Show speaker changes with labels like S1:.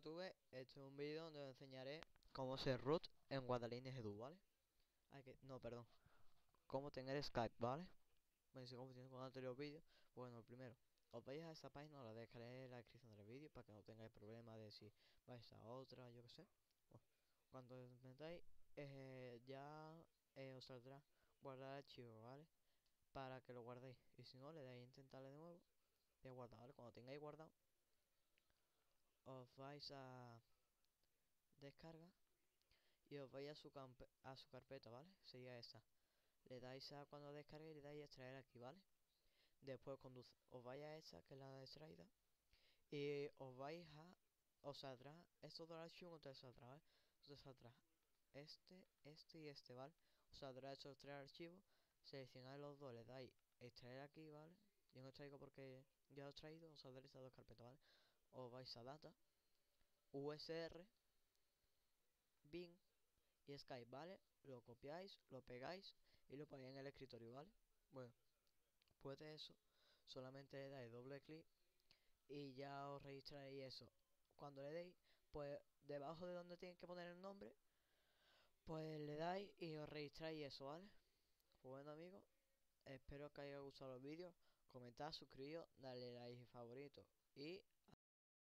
S1: YouTube, este es un vídeo donde os enseñaré cómo ser root en Guadalines Edu, ¿vale? Hay que, no, perdón, cómo tener Skype, ¿vale? Bueno, si como con anterior vídeo, bueno, primero, os vais a esa página, la dejaré en la descripción del vídeo para que no tengáis problema de si vais a otra, yo que sé. cuando os metáis, eh, ya eh, os saldrá guardar archivo, ¿vale? Para que lo guardéis. Y si no, le dais a intentarle de nuevo y guardar, ¿vale? Cuando tengáis guardado os vais a descarga y os vais a su, a su carpeta, ¿vale? Sería esa. Le dais a cuando descargue y le dais a extraer aquí, ¿vale? Después conduce, os vais a esa, que es la extraída, y os vais a, os saldrá estos dos archivos, te saldrá, ¿vale? Os saldrá este, este y este, ¿vale? Os saldrá estos tres archivos, seleccionáis los dos, le dais extraer aquí, ¿vale? Yo no traigo porque ya os he traído, os saldrá estas dos carpetas, ¿vale? Os vais a data, USR, bin y Skype, ¿vale? Lo copiáis, lo pegáis y lo ponéis en el escritorio, ¿vale? Bueno, pues de eso, solamente le dais doble clic y ya os registráis eso. Cuando le deis, pues debajo de donde tienen que poner el nombre, pues le dais y os registráis eso, ¿vale? Pues bueno amigos, espero que haya gustado los vídeos, comentad, suscribiros, dale like y favorito y